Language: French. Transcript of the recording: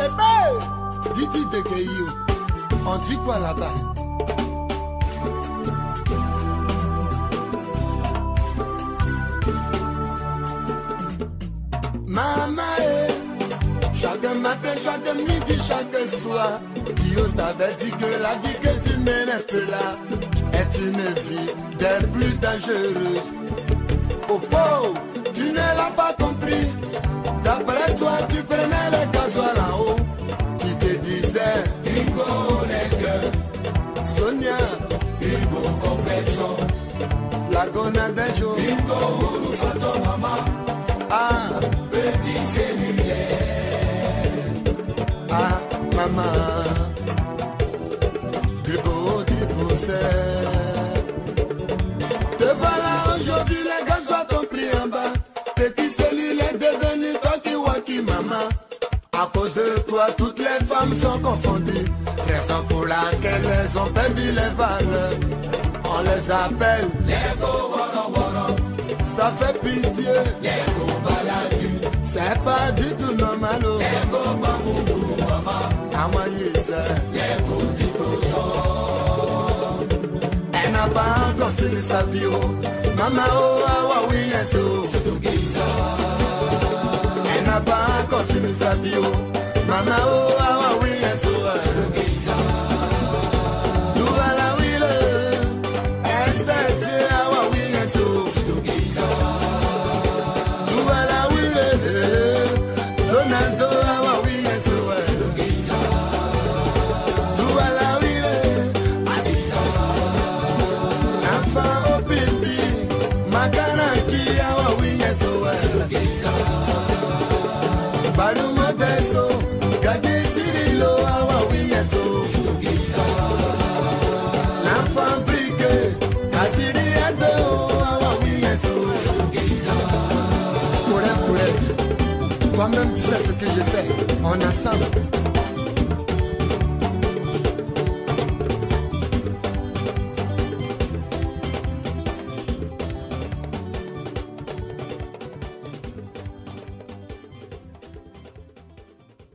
Eh ben, Didi de Gueillou, on dit quoi là-bas? Maman, chaque matin, chaque midi, chaque soir, Dieu t'avait dit que la vie que tu mènes là est une vie des plus dangereuses. Oh pauvre, tu ne l'as pas. La gona des jours. Ah, ah, maman. Gribo, gribo, Te voilà aujourd'hui, les gars soient ton prix en bas. Petit cellule est devenu Toki Waki, maman. À cause de toi, toutes les femmes sont confondues. Raison pour laquelle elles ont perdu les valeurs. On les appelle ça fait pitié. C'est pas du tout normal. oh. Comment y c'est Elle n'a pas encore fini sa vie. oh. Maman, oh, ah, ah, oui, yes, oh. Elle n'a pas encore fini sa vie. oh. Maman, oh, ah, ah, oui, Toi-même, tu sais ce que je sais. On est ensemble.